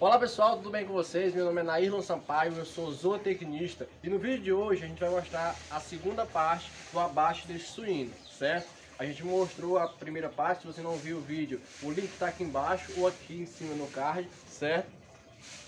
Olá pessoal, tudo bem com vocês? Meu nome é Nairlon Sampaio, eu sou zootecnista e no vídeo de hoje a gente vai mostrar a segunda parte do abate desse suíno, certo? A gente mostrou a primeira parte, se você não viu o vídeo, o link está aqui embaixo ou aqui em cima no card, certo?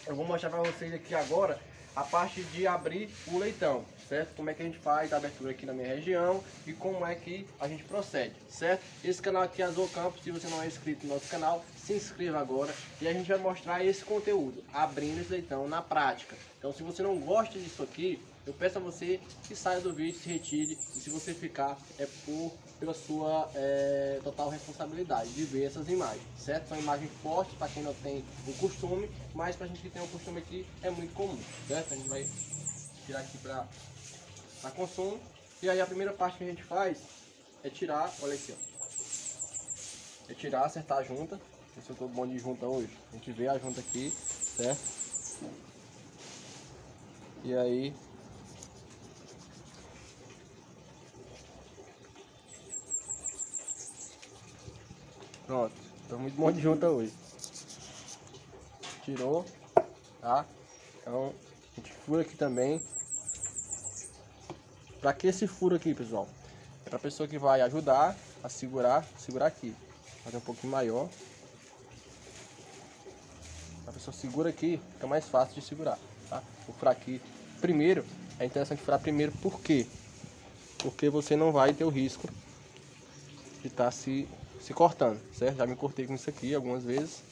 Eu vou mostrar para vocês aqui agora a parte de abrir o leitão, certo? Como é que a gente faz a abertura aqui na minha região e como é que a gente procede, certo? Esse canal aqui é Azul Campos, se você não é inscrito no nosso canal, se inscreva agora e a gente vai mostrar esse conteúdo, abrindo esse leitão na prática. Então se você não gosta disso aqui, eu peço a você que saia do vídeo, se retire e se você ficar é por pela sua é, total responsabilidade de ver essas imagens, certo? São imagens fortes para quem não tem o costume, mas para a gente que tem o costume aqui é muito comum, certo? A gente vai tirar aqui para consumo e aí a primeira parte que a gente faz é tirar, olha aqui, ó, é tirar, acertar a junta, se eu estou bom de junta hoje, a gente vê a junta aqui, certo? E aí Pronto, tô muito bom de junta hoje. Tirou, tá? Então, a gente fura aqui também. Pra que esse furo aqui, pessoal? É pra pessoa que vai ajudar a segurar, segurar aqui. Fazer um pouquinho maior. Pessoa segura aqui, fica mais fácil de segurar, tá? Vou furar aqui primeiro. É interessante furar primeiro, por quê? Porque você não vai ter o risco de estar tá se se cortando, certo? Já me cortei com isso aqui algumas vezes.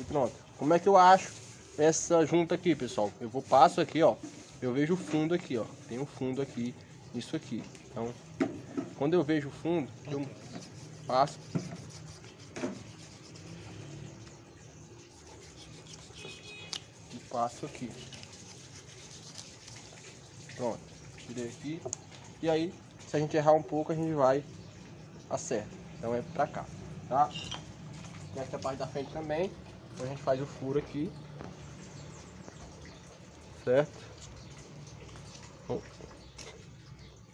E pronto. Como é que eu acho essa junta aqui, pessoal? Eu vou passo aqui, ó. Eu vejo o fundo aqui, ó. Tem um fundo aqui, isso aqui. Então, quando eu vejo o fundo, eu passo. Passo aqui. Pronto. Tirei aqui. E aí, se a gente errar um pouco, a gente vai acerta. Então é pra cá, tá? Nessa parte da frente também, a gente faz o furo aqui. Certo?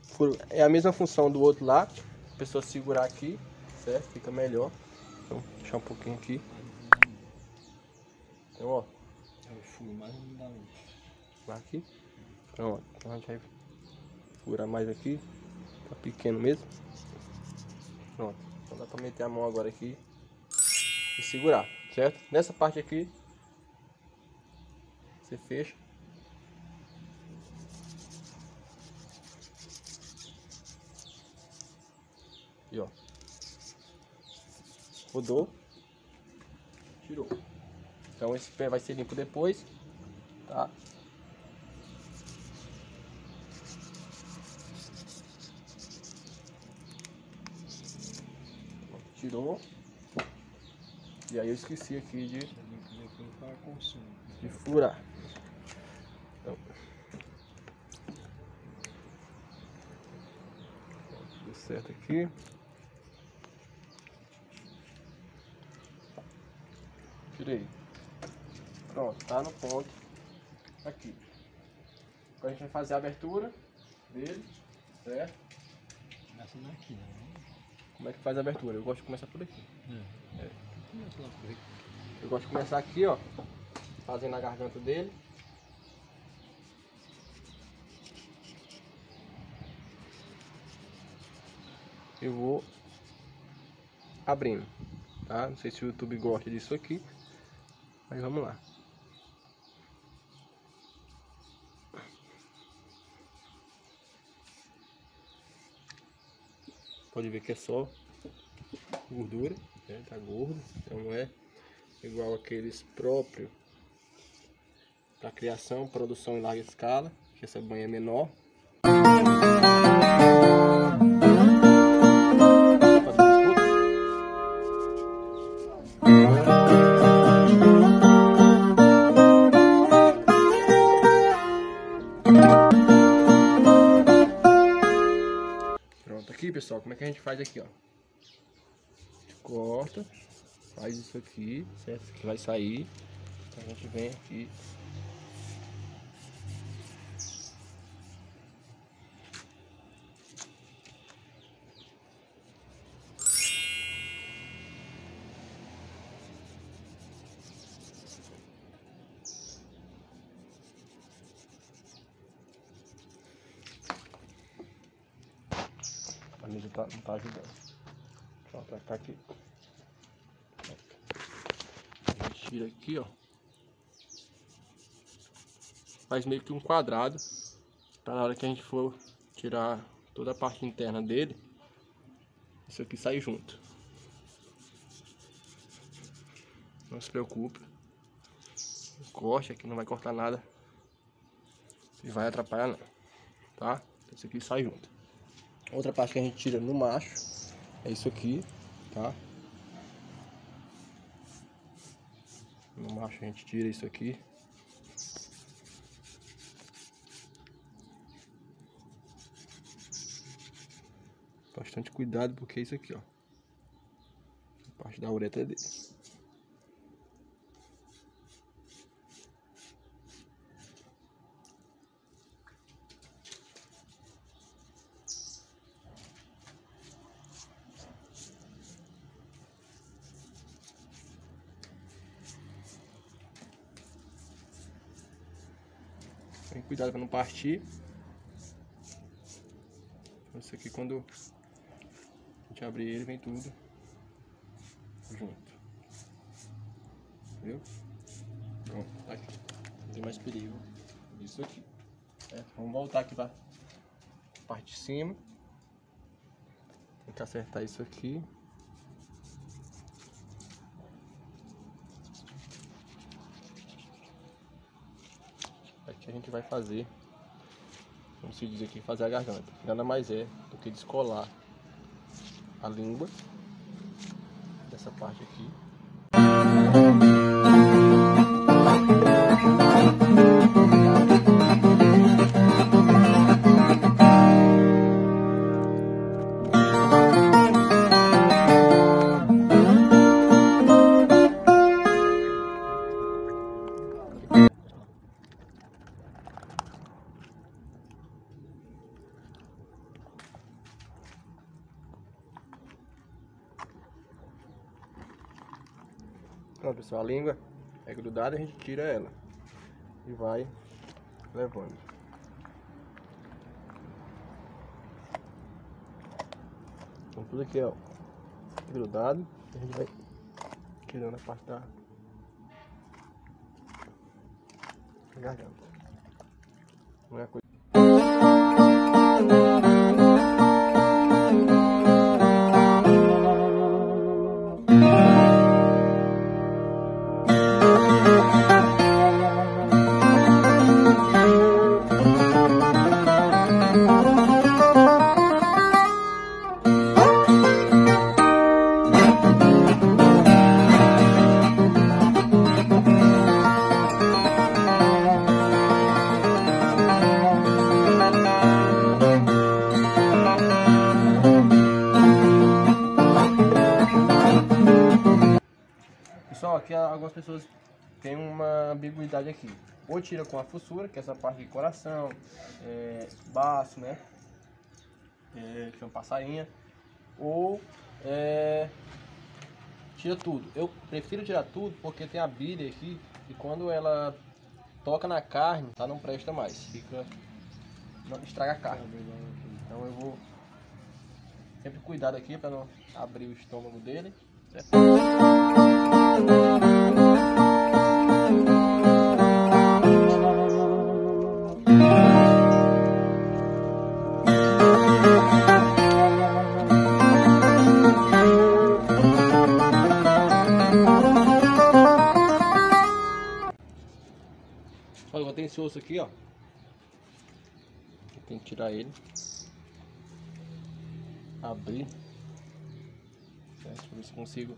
Furo é a mesma função do outro lá. A pessoa segurar aqui, certo? Fica melhor. Então, deixar um pouquinho aqui. Então, ó. Mais não dá Lá aqui. Pronto. Então a gente vai furar mais aqui. Tá pequeno mesmo. Pronto. Então dá pra meter a mão agora aqui e segurar, certo? Nessa parte aqui, você fecha. E ó. Rodou. Tirou. Então esse pé vai ser limpo depois, tá? tirou. E aí eu esqueci aqui de, de furar. Então, tudo certo aqui. Tirei. Pronto, tá no ponto aqui. Agora a gente vai fazer a abertura dele, certo? Daqui, né? Como é que faz a abertura? Eu gosto de começar por aqui. É. É. Eu gosto de começar aqui, ó. Fazendo a garganta dele. Eu vou abrindo, tá? Não sei se o YouTube gosta disso aqui, mas vamos lá. Pode ver que é só gordura, né? tá gordo, então não é igual aqueles próprios para criação, produção em larga escala, que essa banha é menor. Pessoal, como é que a gente faz aqui, ó. Corta, faz isso aqui, certo? Aqui vai sair. Então a gente vem aqui. Tá, não tá ajudando. Deixa eu apertar aqui. Tira aqui, ó. Faz meio que um quadrado. Pra na hora que a gente for tirar toda a parte interna dele, isso aqui sai junto. Não se preocupe. Corte aqui, não vai cortar nada. E vai atrapalhar não. Tá? Isso aqui sai junto. Outra parte que a gente tira no macho é isso aqui, tá? No macho a gente tira isso aqui. Bastante cuidado porque é isso aqui, ó. A parte da uretra dele. Tem cuidado para não partir. Esse aqui quando a gente abrir ele vem tudo junto. Viu? Pronto, tá aqui. Não tem mais perigo. Isso aqui. É, vamos voltar aqui para parte de cima. Tem que acertar isso aqui. A gente vai fazer, como se diz aqui, fazer a garganta. Nada mais é do que descolar a língua dessa parte aqui. Pronto, pessoal, a língua é grudada, a gente tira ela e vai levando. Então tudo aqui, ó, grudado, a gente vai tirando a parte da garganta. Não é coisa Tira com a fossura, que é essa parte de coração, é, baço, né? É, chama passarinha. Ou é, tira tudo. Eu prefiro tirar tudo porque tem a bilha aqui e quando ela toca na carne, tá? Não presta mais. Fica. Não estraga a carne. Então eu vou sempre cuidado aqui para não abrir o estômago dele. Certo? Esse osso aqui, ó. Tem que tirar ele. Abrir. Certo? Eu ver se consigo.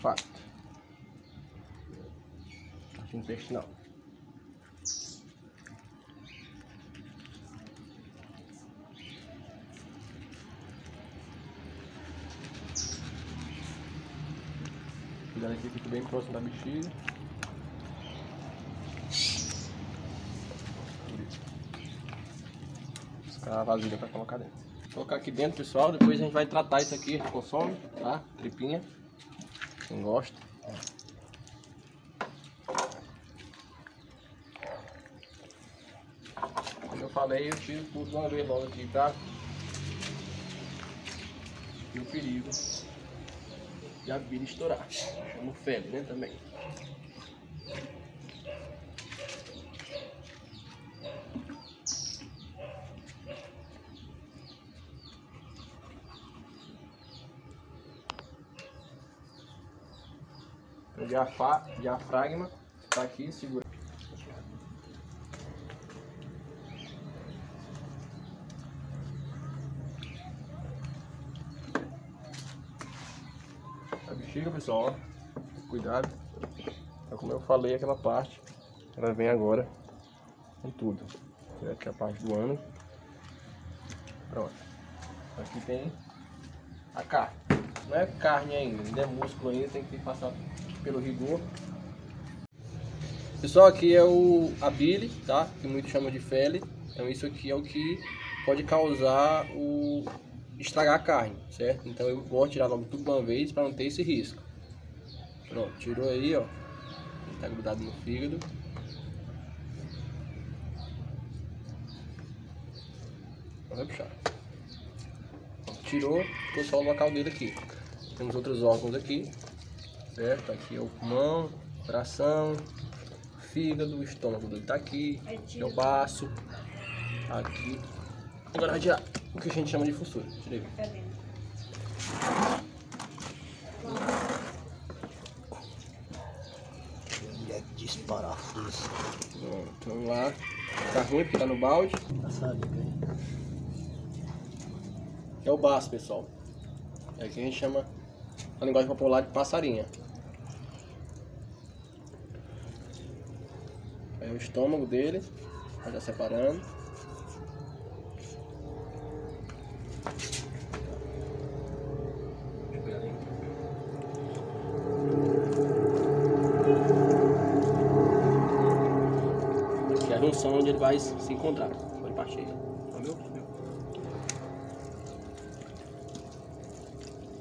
fato. Não tem texto não. Cuidado aqui, fica bem próximo da bexiga. Buscar a vasilha para colocar dentro. Vou colocar aqui dentro, pessoal. Depois a gente vai tratar isso aqui, consome, tá? Tripinha. Quem gosta. Como eu falei, eu tiro tudo uma vez logo aqui, tá? E o perigo de a bilha estourar. Chama o febre, né, também. O diafa- diafragma está aqui, segura. A bexiga, pessoal, ó. Cuidado. Então, como eu falei, aquela parte, ela vem agora com tudo. Aqui é a parte do ano. Pronto. Aqui tem a carne. Não é carne ainda, ainda é músculo ainda, tem que passar pelo rigor. Pessoal, aqui é o a bile, tá? Que muitos chamam de fele. Então isso aqui é o que pode causar o estragar a carne, certo? Então eu de tirar logo tudo de uma vez para não ter esse risco. Pronto, tirou aí, ó. Tá grudado no fígado. Vai puxar. Tirou, ficou só o local dele aqui. Temos outros órgãos aqui, certo? Aqui é o pulmão, coração, fígado, o estômago dele tá aqui, é o baço, aqui. Agora vai tirar o que a gente chama de fossura. Tirei. É disparafuso. Pronto, vamos lá. Tá ruim porque tá no balde. Passarinho, hein? É o baço, pessoal. É que a gente chama, na linguagem popular, de passarinha. O estômago dele, vai já separando. Aqui é a junção onde ele vai se encontrar. Pode partir. Entendeu?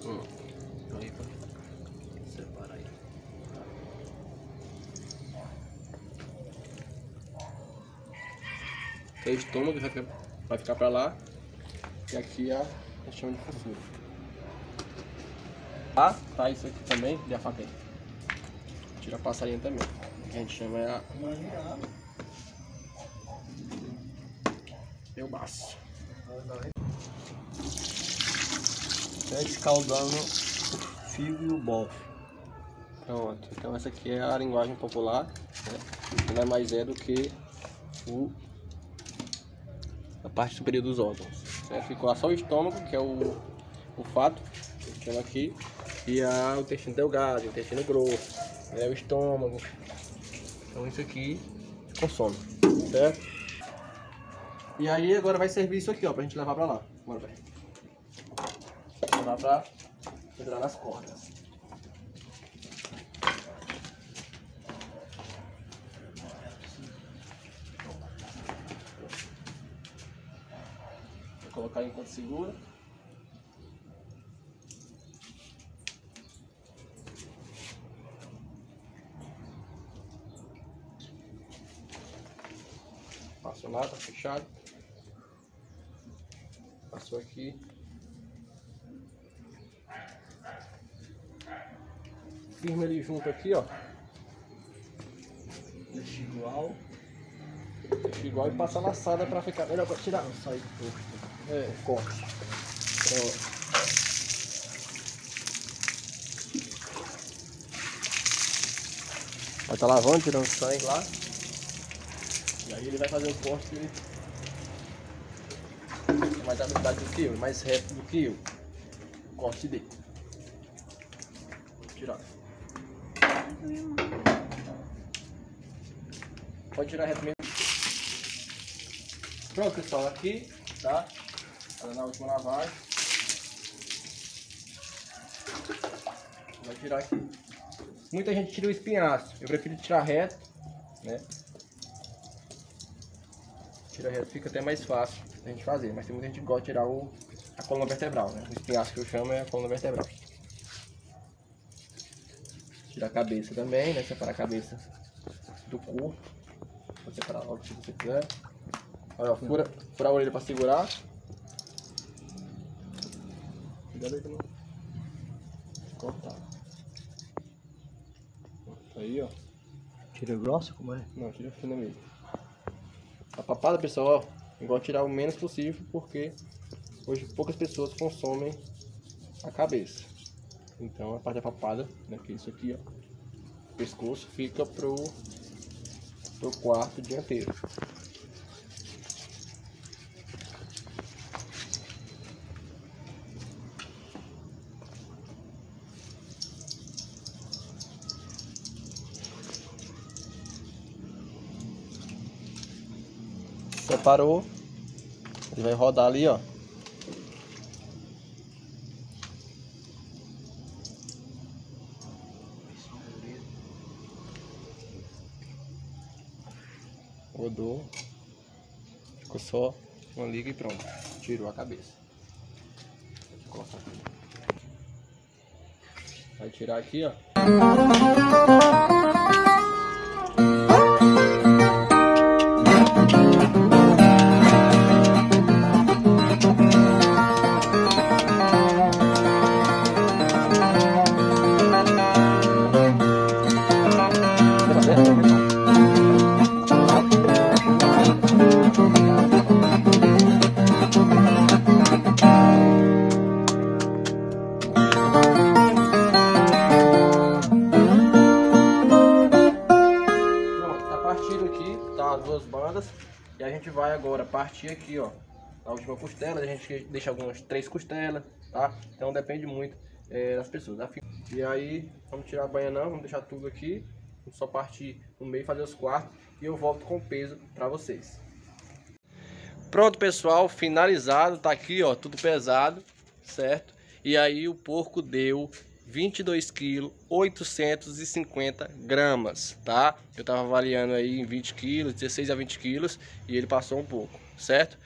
Hum. Aí, pode separar aí. Aqui é estômago vai ficar, vai ficar pra lá. E aqui é a chama de fossura. Tá? Tá isso aqui também, e a. Tira a passarinha também. Que a gente chama é a. É o baço. Tá escaldando o fio e o bofe. Pronto, então essa aqui é a linguagem popular, né? Nada mais é do que o, a parte superior dos órgãos. Certo? Ficou só o estômago, que é o, o fato, que chama aqui, e a, o intestino delgado, o intestino grosso, né? o estômago. Então isso aqui consome, certo? E aí agora vai servir isso aqui, ó, pra gente levar pra lá. Bora, velho. Levar pra entrar nas cordas. Colocar enquanto segura. Passou lá, tá fechado. Passou aqui. Firma ele junto aqui, ó. Deixa igual. Deixa igual e passa laçada pra ficar melhor pra tirar. Sai torto. É. Pronto. Vai estar lavando, tirando sangue lá. E aí ele vai fazer o corte ele mais habilidade do que eu, mais reto do que eu. O corte dele. Tirar. Pode tirar reto mesmo. Pronto, pessoal, aqui, tá? Para na última lavagem. Vai tirar aqui. Muita gente tira o espinhaço, eu prefiro tirar reto, né? Tira reto fica até mais fácil a gente fazer, mas tem muita gente que gosta de tirar o, a coluna vertebral, né? O espinhaço que eu chamo é a coluna vertebral. Tira a cabeça também, né? Separar a cabeça do corpo. Vou separar logo se você quiser. Olha, ó, fura, fura a orelha pra segurar. Cuidado aí que não cortar. Tá aí, ó. Tira grossa, como é? Não, tira fina mesmo. A papada, pessoal, ó, igual tirar o menos possível, porque hoje poucas pessoas consomem a cabeça. Então a parte da papada, né, que é isso aqui, ó, o pescoço fica pro, pro quarto dianteiro. Separou, ele vai rodar ali, ó. Rodou. Ficou só uma liga e pronto. Tirou a cabeça. Vai tirar aqui, ó. Agora partir aqui, ó. A última costela, a gente deixa algumas três costelas, tá? Então depende muito é, das pessoas. E aí, vamos tirar a banha não, vamos deixar tudo aqui. Só partir no meio, fazer os quartos. E eu volto com o peso pra vocês. Pronto, pessoal, finalizado. Tá aqui, ó, tudo pesado, certo? E aí o porco deu 22 kg 850 gramas, tá? Eu tava avaliando aí em 20 kg, 16 a 20 kg e ele passou um pouco, certo?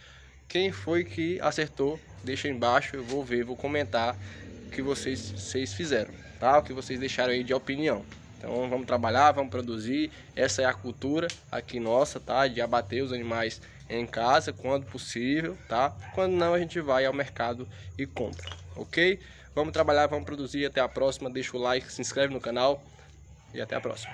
Quem foi que acertou? Deixa aí embaixo, eu vou ver, vou comentar o que vocês, vocês fizeram, tá? O que vocês deixaram aí de opinião. Então vamos trabalhar, vamos produzir. Essa é a cultura aqui nossa, tá? De abater os animais em casa quando possível, tá? Quando não, a gente vai ao mercado e compra, ok? Vamos trabalhar, vamos produzir. Até a próxima. Deixa o like, se inscreve no canal e até a próxima.